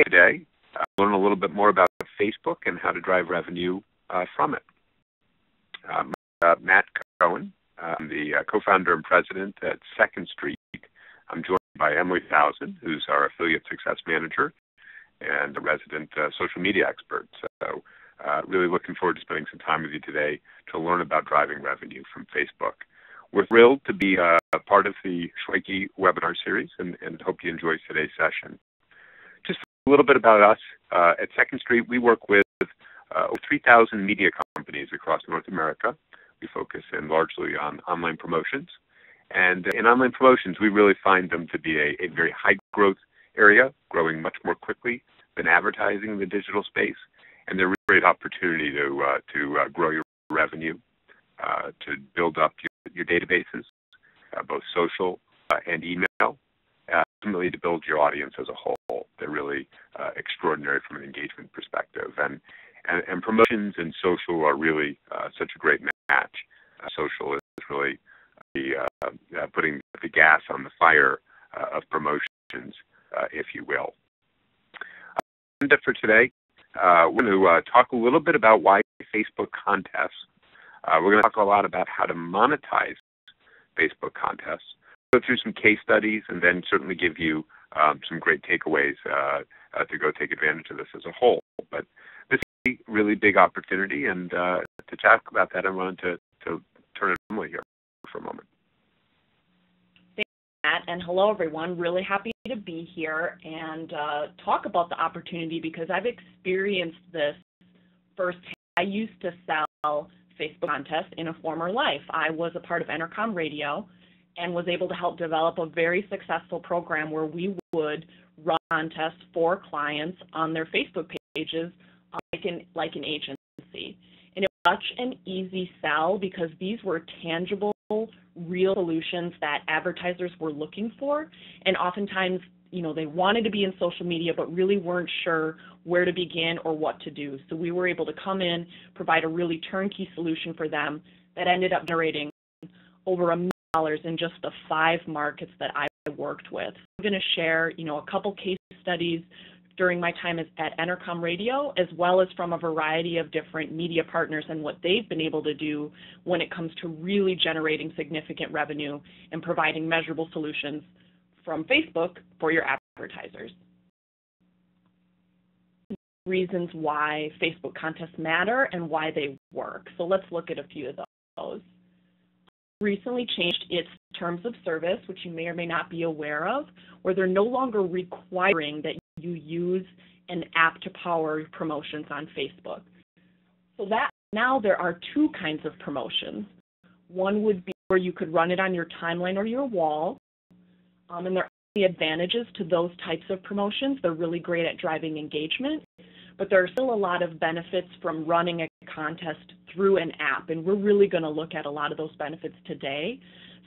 today. Uh, learn a little bit more about Facebook and how to drive revenue uh, from it. Um, uh, Matt Coen, I'm the uh, co-founder and president at Second Street. I'm joined by Emily Thousand, who's our affiliate success manager and a resident uh, social media expert. So, uh, really looking forward to spending some time with you today to learn about driving revenue from Facebook. We're thrilled to be uh, a part of the Shweiki webinar series and, and, hope you enjoy today's session. A little bit about us. Uh, at Second Street, we work with uh, 3,000 media companies across North America. We focus in largely on online promotions. And in online promotions, we really find them to be a, a very high growth area, growing much more quickly than advertising in the digital space. And they're a great opportunity to, uh, to uh, grow your revenue, uh, to build up your, your databases, uh, both social uh, and email, Uh, ultimately to build your audience as a whole. They're really uh, extraordinary from an engagement perspective. And, and, and promotions and social are really uh, such a great match. social is really the, uh, uh, putting the gas on the fire uh, of promotions, if you will. Agenda for today, we're going to talk a little bit about why Facebook contests. we're going to talk a lot about how to monetize Facebook contests, go through some case studies, and then certainly give you um, some great takeaways uh, uh, to go take advantage of this as a whole. But this is a really big opportunity, and uh, to talk about that, I wanted to, to turn it to Emily here for a moment. Thanks, Matt, and hello, everyone. Really happy to be here and uh, talk about the opportunity because I've experienced this firsthand. I used to sell Facebook contests in a former life. I was a part of Entercom Radio and was able to help develop a very successful program where we would run contests for clients on their Facebook pages like an, like an agency. And it was such an easy sell because these were tangible real solutions that advertisers were looking for. And oftentimes, you know, they wanted to be in social media, but really weren't sure where to begin or what to do. So we were able to come in, provide a really turnkey solution for them that ended up generating over a in just the five markets that I worked with. I'm going to share, you know, a couple case studies during my time at Entercom Radio, as well as from a variety of different media partners and what they've been able to do when it comes to really generating significant revenue and providing measurable solutions from Facebook for your advertisers. Reasons why Facebook contests matter and why they work. So let's look at a few of those. Recently changed its terms of service, which you may or may not be aware of, where they're no longer requiring that you use an app to power promotions on Facebook. So that now there are two kinds of promotions. One would be where you could run it on your timeline or your wall, um, and there are the advantages to those types of promotions. They're really great at driving engagement, but there are still a lot of benefits from running a contest through an app, and we're really going to look at a lot of those benefits today,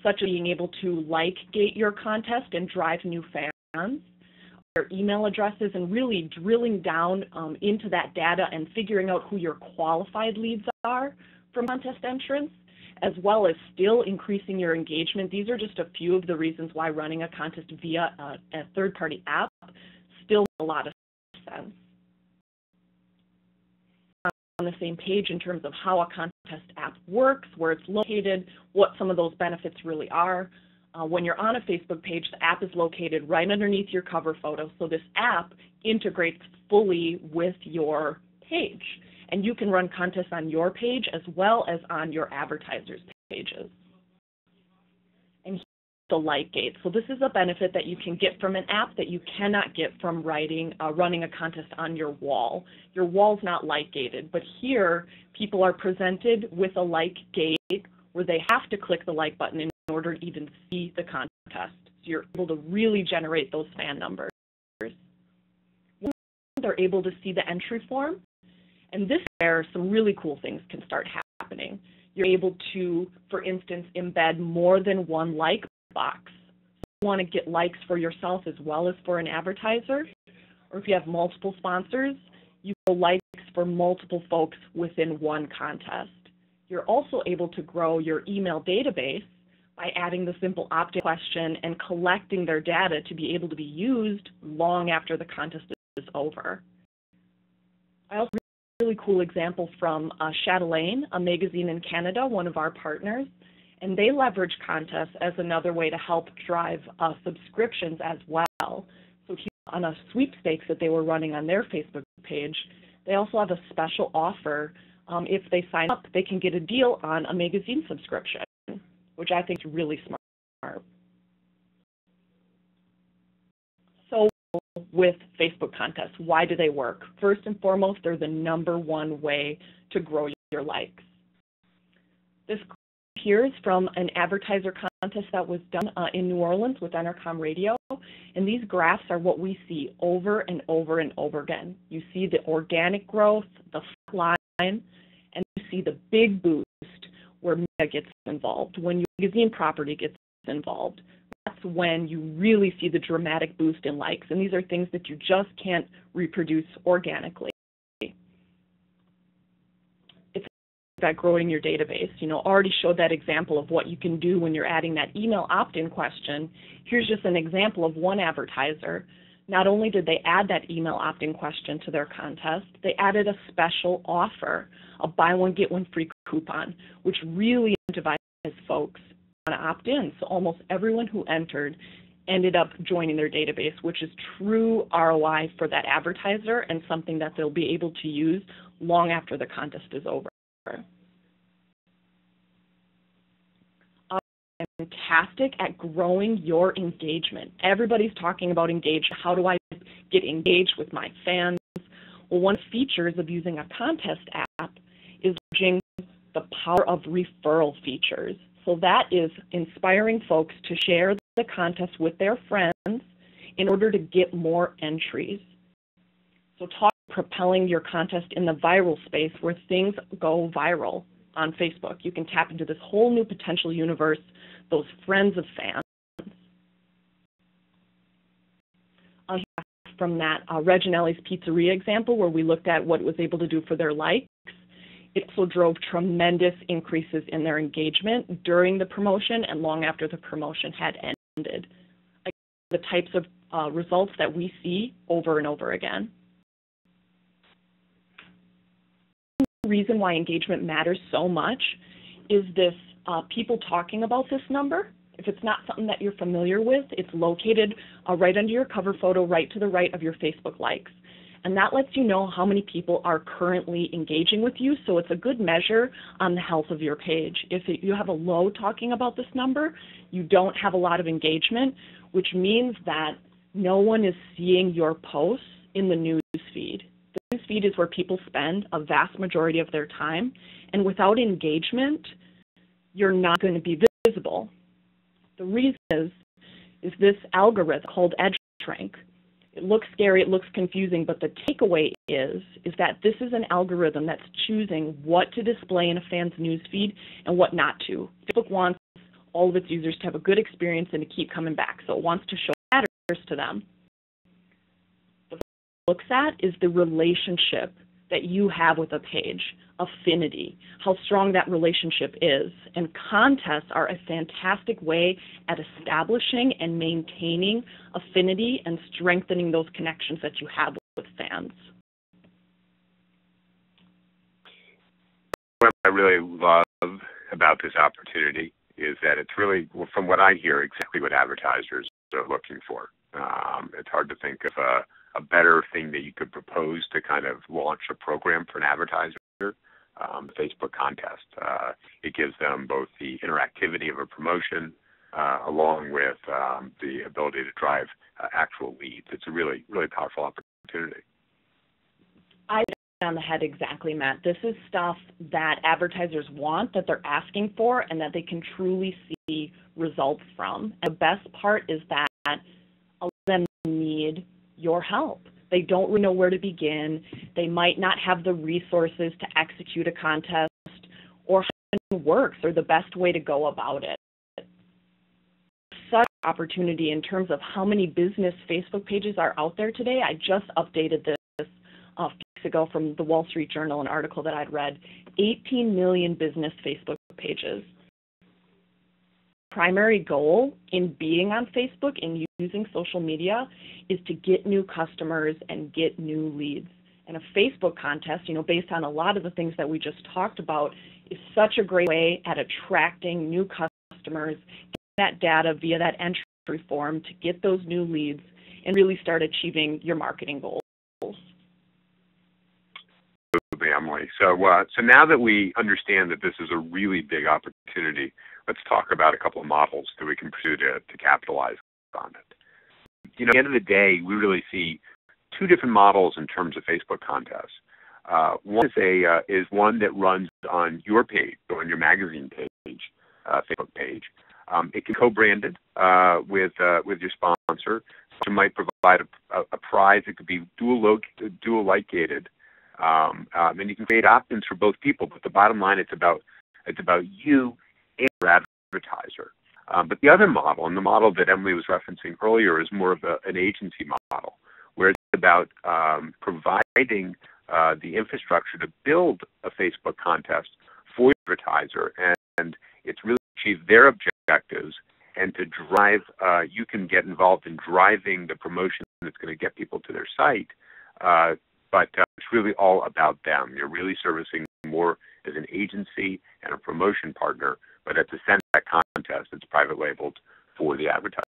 such as being able to like gate your contest and drive new fans, their email addresses and really drilling down um, into that data and figuring out who your qualified leads are from contest entrants, as well as still increasing your engagement. These are just a few of the reasons why running a contest via a, a third-party app still a lot of sense. On the same page in terms of how a contest app works, where it's located, what some of those benefits really are. Uh, when you're on a Facebook page, the app is located right underneath your cover photo. So this app integrates fully with your page. And you can run contests on your page as well as on your advertisers' pages. The like gate. So this is a benefit that you can get from an app that you cannot get from writing, uh, running a contest on your wall. Your wall's not like gated, but here people are presented with a like gate where they have to click the like button in order to even see the contest. So you're able to really generate those fan numbers. They're able to see the entry form, and this is where some really cool things can start happening. You're able to, for instance, embed more than one like box. You want to get likes for yourself as well as for an advertiser, or if you have multiple sponsors, you go likes for multiple folks within one contest. You're also able to grow your email database by adding the simple opt-in question and collecting their data to be able to be used long after the contest is over. I also have a really cool example from uh, Chatelaine, a magazine in Canada, one of our partners, and they leverage contests as another way to help drive uh, subscriptions as well. So on a sweepstakes that they were running on their Facebook page, they also have a special offer. Um, if they sign up, they can get a deal on a magazine subscription, which I think is really smart. So with Facebook contests, why do they work? First and foremost, they're the number one way to grow your likes. This here is from an advertiser contest that was done uh, in New Orleans with Entercom Radio. And these graphs are what we see over and over and over again. You see the organic growth, the line, and you see the big boost where media gets involved, when your magazine property gets involved. That's when you really see the dramatic boost in likes. And these are things that you just can't reproduce organically. That growing your database. You know, already showed that example of what you can do when you're adding that email opt-in question. Here's just an example of one advertiser. Not only did they add that email opt-in question to their contest, they added a special offer, a buy one get one free coupon, which really incentivizes folks to opt in. So almost everyone who entered ended up joining their database, which is true ROI for that advertiser and something that they'll be able to use long after the contest is over. Fantastic at growing your engagement. Everybody's talking about engagement. How do I get engaged with my fans? Well, one of the features of using a contest app is leveraging the power of referral features. So that is inspiring folks to share the contest with their friends in order to get more entries. So talk propelling your contest in the viral space where things go viral on Facebook. You can tap into this whole new potential universe, those friends of fans. From that uh, Reginelli's Pizzeria example, where we looked at what it was able to do for their likes, it also drove tremendous increases in their engagement during the promotion and long after the promotion had ended. The types of uh, results that we see over and over again. Reason why engagement matters so much is this uh, people talking about this number. If it's not something that you're familiar with, it's located uh, right under your cover photo, right to the right of your Facebook likes. And that lets you know how many people are currently engaging with you, so it's a good measure on the health of your page. If you have a low talking about this number, you don't have a lot of engagement, which means that no one is seeing your posts in the news feed feed is where people spend a vast majority of their time. And without engagement, you're not going to be visible. The reason is, is this algorithm called EdgeRank. It looks scary, it looks confusing, but the takeaway is, is that this is an algorithm that's choosing what to display in a fan's newsfeed and what not to. Facebook wants all of its users to have a good experience and to keep coming back, so it wants to show matters to them looks at is the relationship that you have with a page, affinity, how strong that relationship is. And contests are a fantastic way at establishing and maintaining affinity and strengthening those connections that you have with fans. What I really love about this opportunity is that it's really, from what I hear, exactly what advertisers are looking for. Um, it's hard to think of a a better thing that you could propose to kind of launch a program for an advertiser. Um, Facebook contest. Uh, it gives them both the interactivity of a promotion uh, along with um, the ability to drive uh, actual leads. It's a really, really powerful opportunity. I on the head exactly, Matt. This is stuff that advertisers want, that they're asking for, and that they can truly see results from. And the best part is that a lot of them need your help. They don't know where to begin. They might not have the resources to execute a contest or how it works or the best way to go about it. Such opportunity in terms of how many business Facebook pages are out there today. I just updated this uh, a few weeks ago from the Wall Street Journal, an article that I'd read. 18 million business Facebook pages. Primary goal in being on Facebook and using social media is to get new customers and get new leads. And a Facebook contest, you know, based on a lot of the things that we just talked about, is such a great way at attracting new customers, getting that data via that entry form to get those new leads and really start achieving your marketing goals. Emily. So, uh, so now that we understand that this is a really big opportunity, let's talk about a couple of models that we can pursue to, to capitalize on it. You know, at the end of the day, we really see two different models in terms of Facebook contests. Uh, one is a uh, is one that runs on your page, or on your magazine page, uh, Facebook page. Um, it can be co-branded uh, with uh, with your sponsor. You might provide a, a, a, prize. It could be dual lo- dual like gated, um, um, and you can create opt-ins for both people. But the bottom line, it's about it's about you and advertiser. Um, but the other model, and the model that Emily was referencing earlier, is more of a, an agency model, where it's about um, providing uh, the infrastructure to build a Facebook contest for advertiser, and, and it's really achieve their objectives and to drive. Uh, you can get involved in driving the promotion that's going to get people to their site, uh, but uh, it's really all about them. You're really servicing more as an agency promotion partner, but the center of that contest, it's private labeled for the advertiser.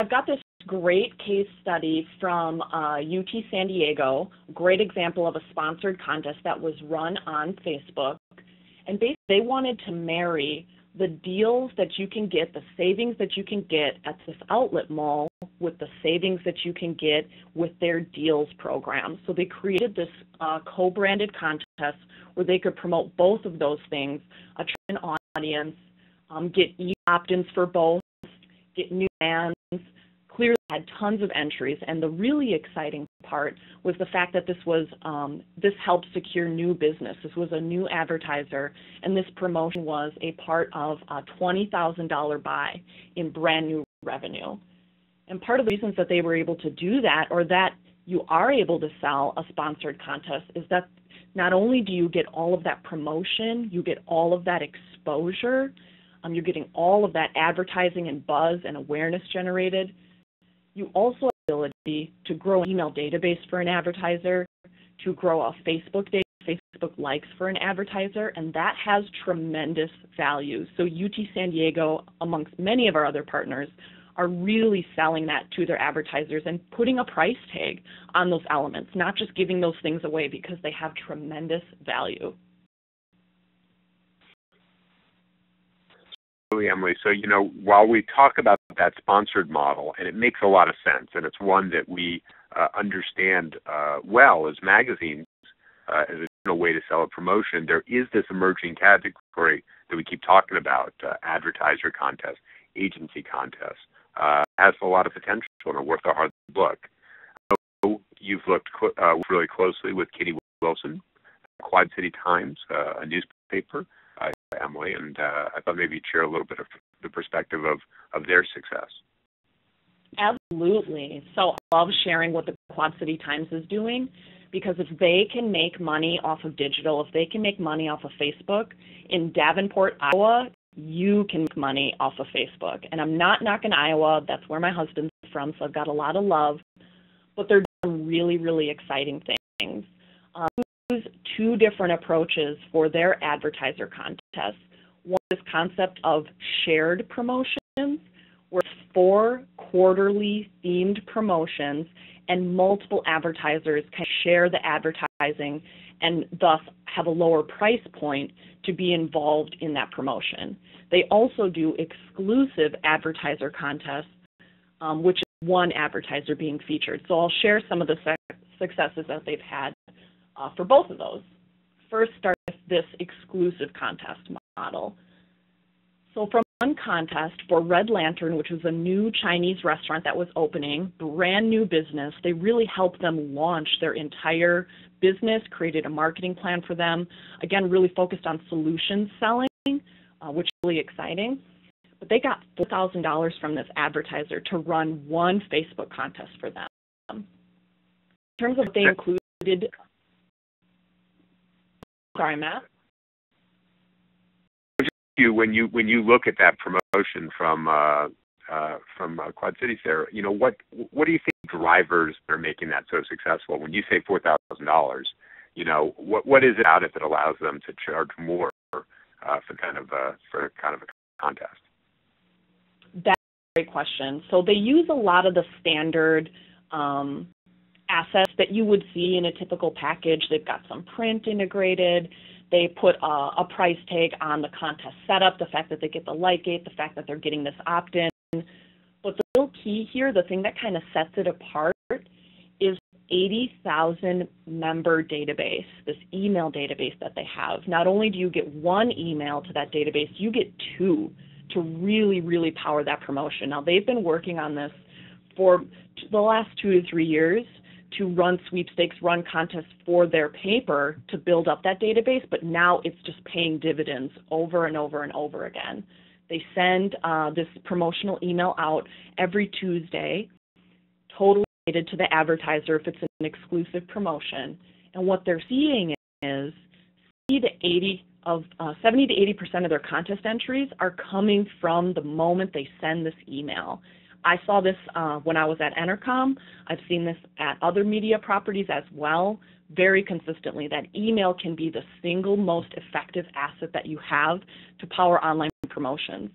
I've got this great case study from uh, UT San Diego, great example of a sponsored contest that was run on Facebook. And basically, they wanted to marry the deals that you can get, the savings that you can get at this outlet mall with the savings that you can get with their deals program. So they created this uh, co-branded contest where they could promote both of those things, attract an audience, um, get e opt-ins for both, get new fans, clearly had tons of entries and the really exciting part was the fact that this was um, this helped secure new business. This was a new advertiser and this promotion was a part of a $20000 buy in brand new revenue. And part of the reasons that they were able to do that or that you are able to sell a sponsored contest is that not only do you get all of that promotion you get all of that exposure um, you're getting all of that advertising and buzz and awareness generated you also have the ability to grow an email database for an advertiser, to grow a Facebook database, Facebook likes for an advertiser, and that has tremendous value. So UT San Diego, amongst many of our other partners, are really selling that to their advertisers and putting a price tag on those elements, not just giving those things away because they have tremendous value. Emily. So, you know, while we talk about that sponsored model, and it makes a lot of sense, and it's one that we uh, understand uh, well as magazines uh, as a way to sell a promotion, there is this emerging category that we keep talking about uh, advertiser contests, agency contests. Uh, has a lot of potential and are worth a hard look. So you've looked uh, really closely with Katie Wilson, Quad City Times, a newspaper Emily, and uh, I thought maybe you'd share a little bit of the perspective of, of their success. Absolutely. So I love sharing what the Quad City Times is doing because if they can make money off of digital, if they can make money off of Facebook, in Davenport, Iowa, you can make money off of Facebook. And I'm not knocking Iowa, that's where my husband's from, so I've got a lot of love. But they're doing really, really exciting things. Um, use two different approaches for their advertiser contests. One is concept of shared promotions, where four quarterly themed promotions and multiple advertisers can share the advertising and thus have a lower price point to be involved in that promotion. They also do exclusive advertiser contests, um, which is one advertiser being featured. So I'll share some of the successes that they've had uh, for both of those. First, start with this exclusive contest model. So from one contest for Red Lantern, which was a new Chinese restaurant that was opening, brand new business, they really helped them launch their entire business, created a marketing plan for them, again, really focused on solution selling, uh, which is really exciting. But they got $4,000 from this advertiser to run one Facebook contest for them. In terms of what they included Sorry, Matt. You when you when you look at that promotion from uh, uh, from uh, Quad Cities there, you know what what do you think drivers are making that so successful? When you say four thousand dollars, you know what what is it out if it allows them to charge more uh, for kind of a for kind of a contest? That's a great question. So they use a lot of the standard um, assets that you would see in a typical package. They've got some print integrated. They put a, a price tag on the contest setup, the fact that they get the like gate, the fact that they're getting this opt in. But the real key here, the thing that kind of sets it apart, is 80,000 member database, this email database that they have. Not only do you get one email to that database, you get two to really, really power that promotion. Now, they've been working on this for the last two to three years to run sweepstakes, run contests for their paper to build up that database, but now it's just paying dividends over and over and over again. They send uh, this promotional email out every Tuesday, totally related to the advertiser if it's an exclusive promotion. And what they're seeing is 70 to 80 of uh, 70 to 80 percent of their contest entries are coming from the moment they send this email. I saw this uh, when I was at Entercom. I've seen this at other media properties as well, very consistently. That email can be the single most effective asset that you have to power online promotions.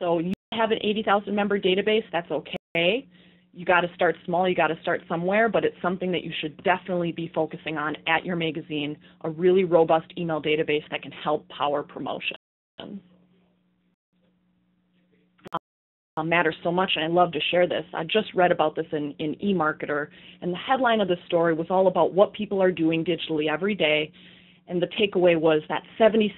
So you have an 80,000 member database, that's okay. You got to start small, you got to start somewhere, but it's something that you should definitely be focusing on at your magazine, a really robust email database that can help power promotions. Uh, matters so much, and I love to share this. I just read about this in, in eMarketer, and the headline of the story was all about what people are doing digitally every day. And the takeaway was that 76%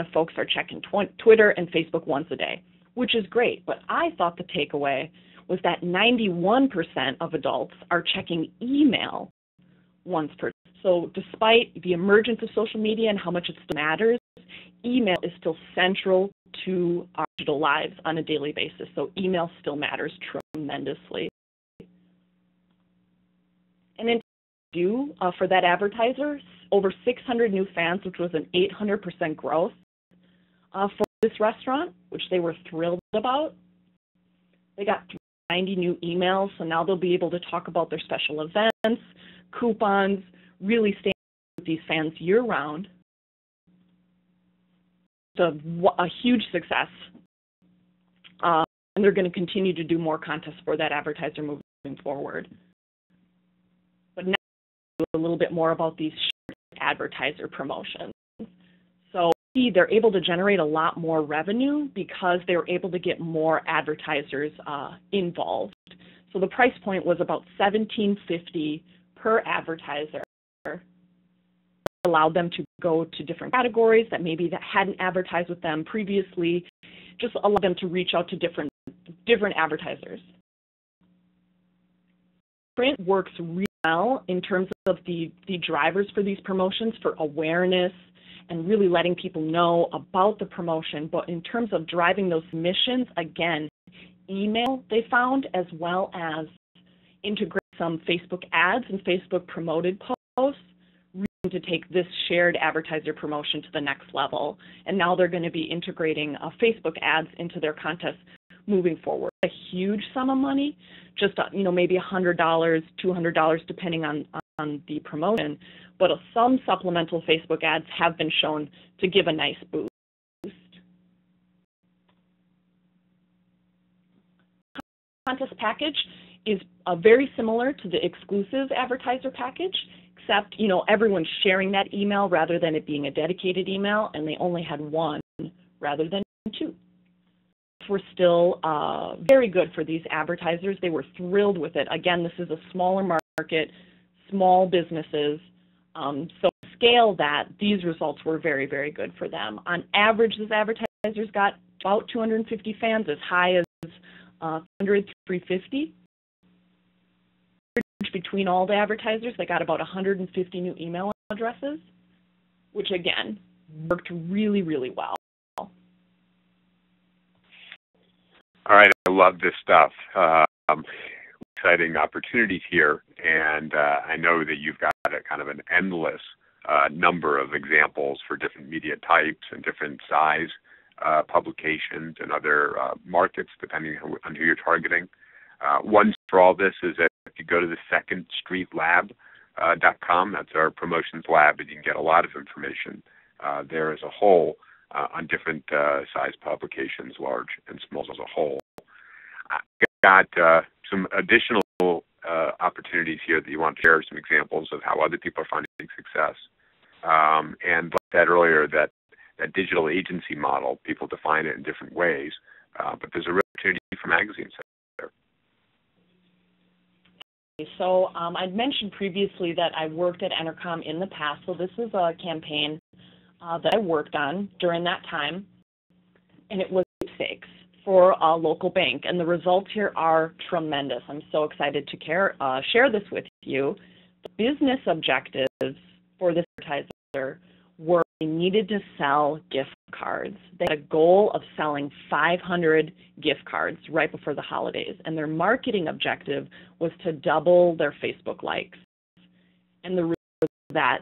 of folks are checking tw- Twitter and Facebook once a day, which is great. But I thought the takeaway was that 91% of adults are checking email once per day. So, despite the emergence of social media and how much it still matters, email is still central to our digital lives on a daily basis. So email still matters tremendously. And in do uh, for that advertiser, over 600 new fans, which was an 800% growth uh, for this restaurant, which they were thrilled about. They got 90 new emails, so now they'll be able to talk about their special events, coupons, really stay with these fans year round a, a huge success. Uh, and they're going to continue to do more contests for that advertiser moving forward. But now a little bit more about these advertiser promotions. So they're able to generate a lot more revenue because they're able to get more advertisers uh, involved. So the price point was about 1750 per advertiser allowed them to go to different categories that maybe that hadn't advertised with them previously, just allowed them to reach out to different different advertisers. Print works really well in terms of the, the drivers for these promotions for awareness and really letting people know about the promotion. But in terms of driving those missions, again, email they found as well as integrate some Facebook ads and Facebook promoted posts to take this shared advertiser promotion to the next level. And now they're going to be integrating uh, Facebook ads into their contests moving forward. A huge sum of money, just uh, you know maybe $100, $200 depending on on the promotion, but uh, some supplemental Facebook ads have been shown to give a nice boost. Contest package is uh, very similar to the exclusive advertiser package except, you know, everyone's sharing that email rather than it being a dedicated email, and they only had one rather than two. Were still uh, very good for these advertisers. They were thrilled with it. Again, this is a smaller market, small businesses. Um, so scale that, these results were very, very good for them. On average, these advertisers got about 250 fans, as high as uh, 100, 350 between all the advertisers. They got about 150 new email addresses, which again worked really, really well. All right, I love this stuff. Um, exciting opportunities here, and uh, I know that you've got a kind of an endless uh, number of examples for different media types and different size uh, publications and other uh, markets, depending on who you're targeting. Uh, one for all this is you go to the Second Street Lab. Uh, .com, that's our promotions lab, and you can get a lot of information uh, there as a whole on different size publications, large and small as a whole. I've got some additional opportunities here that you want to share some examples of how other people are finding success. Um, and like I said earlier, that that digital agency model, people define it in different ways, uh, but there's a real opportunity for magazines. So um, I'd mentioned previously that I worked at Entercom in the past, so this is a campaign uh, that I worked on during that time, and it was six for a local bank, and the results here are tremendous. I'm so excited to care, uh, share this with you. The business objectives for this advertiser were they needed to sell gift cards. They had a goal of selling 500 gift cards right before the holidays, and their marketing objective was to double their Facebook likes. And the reason was that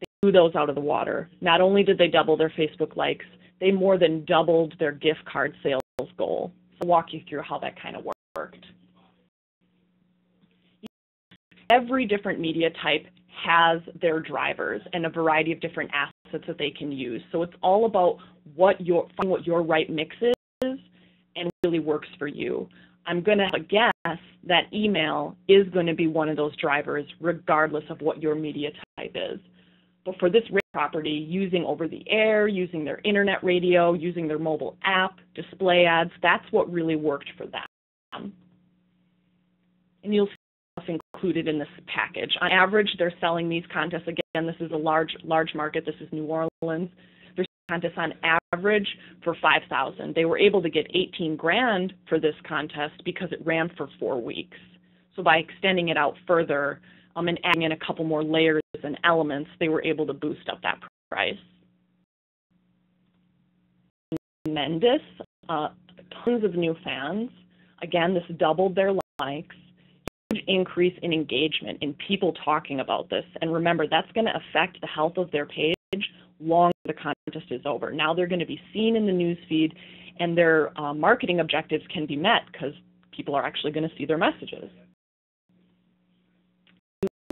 they blew those out of the water. Not only did they double their Facebook likes, they more than doubled their gift card sales goal. So I'll walk you through how that kind of worked. Every different media type has their drivers and a variety of different assets that they can use. So it's all about what your what your right mix is and really works for you. I'm going to guess that email is going to be one of those drivers regardless of what your media type is. But for this property, using over the air, using their internet radio, using their mobile app, display ads, that's what really worked for them. And you'll included in this package. On average, they're selling these contests. Again, this is a large, large market. This is New Orleans. There's contests on average for 5,000. They were able to get 18 grand for this contest because it ran for four weeks. So by extending it out further um, and adding in a couple more layers and elements, they were able to boost up that price. Tremendous, uh, tons of new fans. Again, this doubled their likes increase in engagement in people talking about this. And remember, that's going to affect the health of their page long the contest is over. Now they're going to be seen in the news feed, and their uh, marketing objectives can be met because people are actually going to see their messages.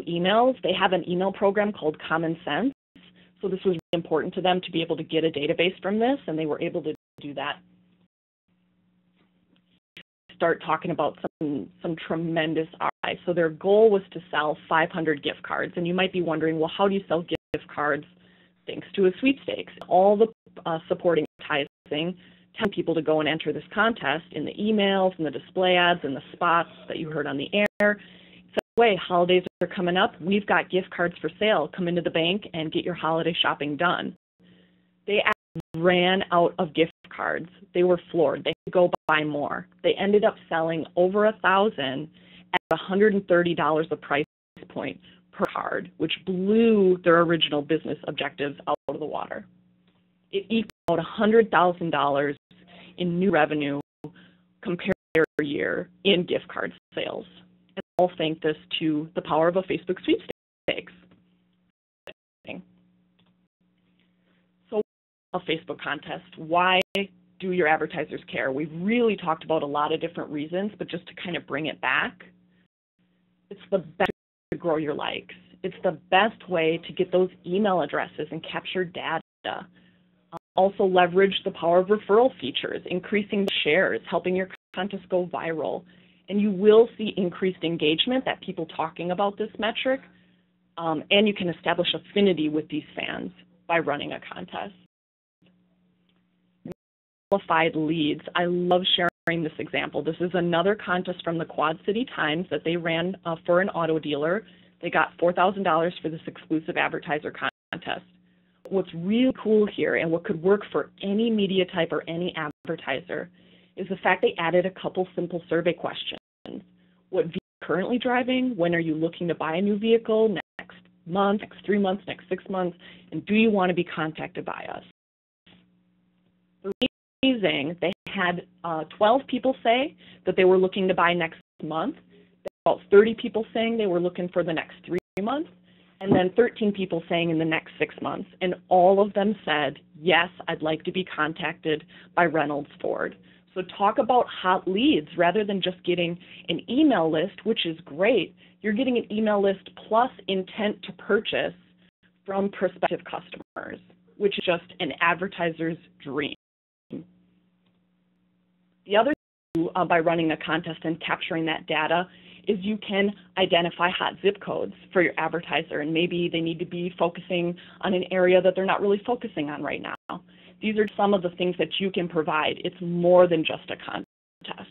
Emails, they have an email program called Common Sense. So this was really important to them to be able to get a database from this, and they were able to do that start talking about some some tremendous ROI. So their goal was to sell 500 gift cards, and you might be wondering, well, how do you sell gift cards? Thanks to a sweepstakes. All the uh, supporting advertising tell people to go and enter this contest in the emails and the display ads and the spots that you heard on the air. So, way, holidays are coming up. We've got gift cards for sale. Come into the bank and get your holiday shopping done. They ran out of gift cards. They were floored. They could go buy more. They ended up selling over a thousand at $130 a price point per card, which blew their original business objectives out of the water. It equaled out $100,000 in new revenue compared to year in gift card sales. And I'll thank this to the power of a Facebook sweepstakes. So, a Facebook contest. Why do your advertisers care? We've really talked about a lot of different reasons, but just to kind of bring it back, it's the best to grow your likes. It's the best way to get those email addresses and capture data. Also leverage the power of referral features, increasing shares, helping your contest go viral. And you will see increased engagement, that people talking about this metric, um, and you can establish affinity with these fans by running a contest qualified leads. I love sharing this example. This is another contest from the Quad City Times that they ran uh, for an auto dealer. They got $4,000 for this exclusive advertiser contest. What's really cool here and what could work for any media type or any advertiser is the fact they added a couple simple survey questions. What vehicle are you currently driving? When are you looking to buy a new vehicle? Next month, next three months, next six months? And do you want to be contacted by us? Amazing. They had uh, 12 people say that they were looking to buy next month. About 30 people saying they were looking for the next three months, and then 13 people saying in the next six months. And all of them said, yes, I'd like to be contacted by Reynolds Ford. So talk about hot leads rather than just getting an email list, which is great. You're getting an email list plus intent to purchase from prospective customers, which is just an advertiser's dream. The other thing uh, by running a contest and capturing that data is you can identify hot zip codes for your advertiser and maybe they need to be focusing on an area that they're not really focusing on right now. These are some of the things that you can provide. It's more than just a contest.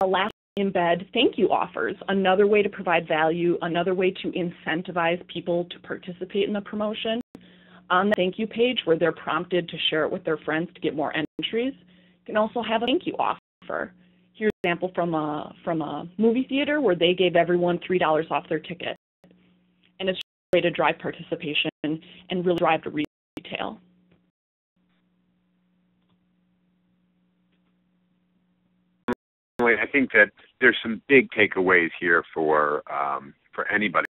The last embed thank you offers, another way to provide value, another way to incentivize people to participate in the promotion. On the thank you page where they're prompted to share it with their friends to get more entries, you can also have a thank you offer. Here's an example from a, from a movie theater where they gave everyone $3 off their ticket. And it's a way to drive participation and really drive to retail. I think that there's some big takeaways here for um, for anybody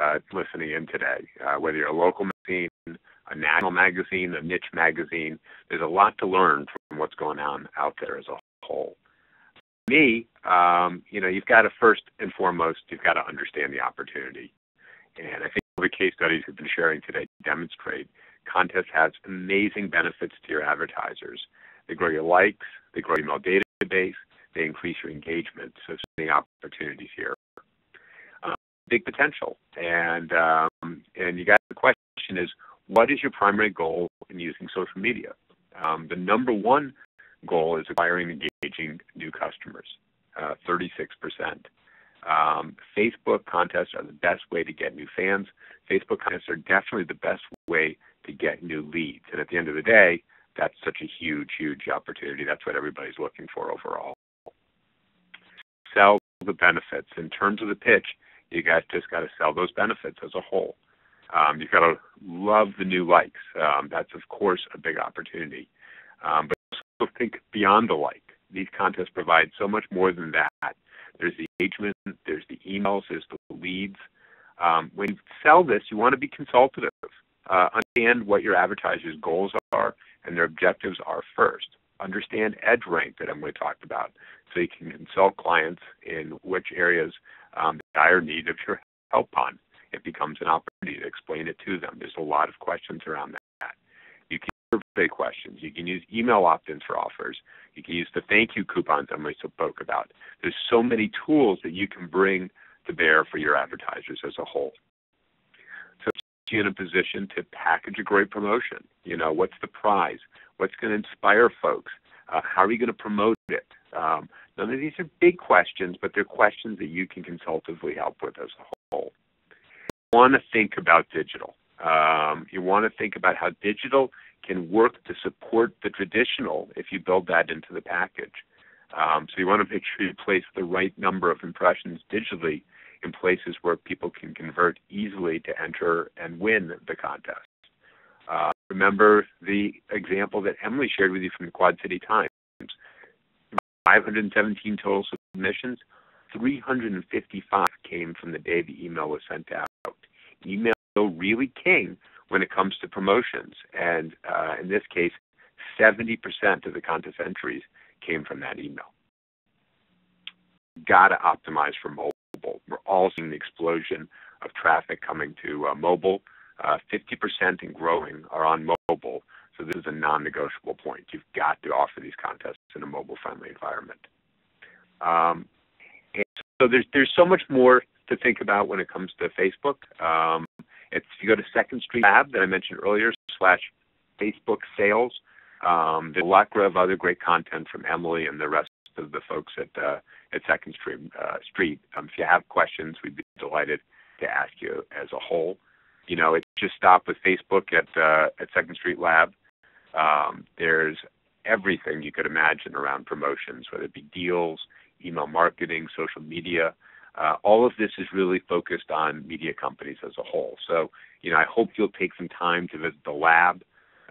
uh, listening in today, uh, whether you're a local magazine, a national magazine, a niche magazine. There's a lot to learn from what's going on out there as a whole. For Me, um, you know, you've got to first and foremost, you've got to understand the opportunity. And I think the case studies we've been sharing today demonstrate contest has amazing benefits to your advertisers. They grow your likes, they grow your email database, they increase your engagement. So, so many opportunities here. Big potential. And um, and you got the question is, what is your primary goal in using social media? Um, the number one goal is acquiring engaging new customers, uh, 36%. Um, Facebook contests are the best way to get new fans. Facebook contests are definitely the best way to get new leads. And at the end of the day, that's such a huge, huge opportunity. That's what everybody's looking for overall. Sell the benefits. In terms of the pitch, you guys just got to sell those benefits as a whole. Um, you've got to love the new likes. Um, that's, of course, a big opportunity. Um, but also think beyond the like. These contests provide so much more than that. There's the engagement, there's the emails, there's the leads. Um, when you sell this, you want to be consultative. Uh, understand what your advertisers' goals are and their objectives are first. Understand edge rank that Emily talked about, so you can consult clients in which areas um, are need of your help on. It becomes an opportunity to explain it to them. There's a lot of questions around that. You can survey questions. You can use email opt-ins for offers. You can use the thank you coupons Emily spoke about. There's so many tools that you can bring to bear for your advertisers as a whole. So you in a position to package a great promotion. You know, what's the prize? What's going to inspire folks? Uh, how are you going to promote it? Um, none of these are big questions, but they're questions that you can consultatively help with as a whole. You want to think about digital. Um, you want to think about how digital can work to support the traditional if you build that into the package. Um, so you want to make sure you place the right number of impressions digitally in places where people can convert easily to enter and win the contest. Uh, remember the example that Emily shared with you from the Quad City Times 517 total submissions, 355 came from the day the email was sent out. Email really king when it comes to promotions, and uh, in this case, 70% of the contest entries came from that email. Got to optimize for mobile. We're all seeing the explosion of traffic coming to uh, mobile. Uh, 50% and growing are on mobile, so this is a non-negotiable point. You've got to offer these contests in a mobile-friendly environment. Um, so there's there's so much more to think about when it comes to Facebook. Um, if you go to Second Street Lab that I mentioned earlier, slash Facebook sales, um, there's a lot of other great content from Emily and the rest of the folks at uh, at Second Street. Uh, Street. Um, if you have questions, we'd be delighted to ask you as a whole. You know, it's just stop with Facebook at uh, at Second Street Lab. Um, there's everything you could imagine around promotions, whether it be deals, email marketing, social media. Uh, all of this is really focused on media companies as a whole. So, you know, I hope you'll take some time to visit the lab.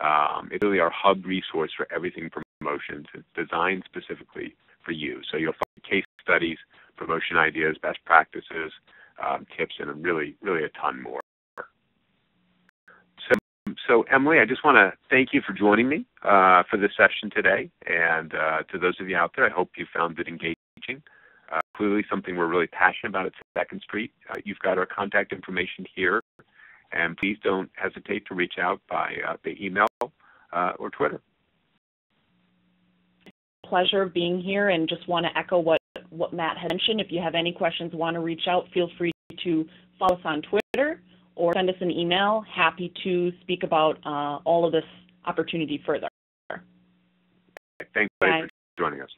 Um, it's really our hub resource for everything promotions. It's designed specifically for you. So you'll find case studies, promotion ideas, best practices, um, tips, and really, really a ton more. So, Emily, I just want to thank you for joining me uh, for this session today, and uh, to those of you out there, I hope you found it engaging. Uh, clearly, something we're really passionate about at Second Street. Uh, you've got our contact information here, and please don't hesitate to reach out by uh, by email uh, or Twitter. Pleasure of being here, and just want to echo what what Matt had mentioned. If you have any questions, want to reach out, feel free to follow us on Twitter or send us an email. Happy to speak about uh, all of this opportunity further. Thanks for joining us.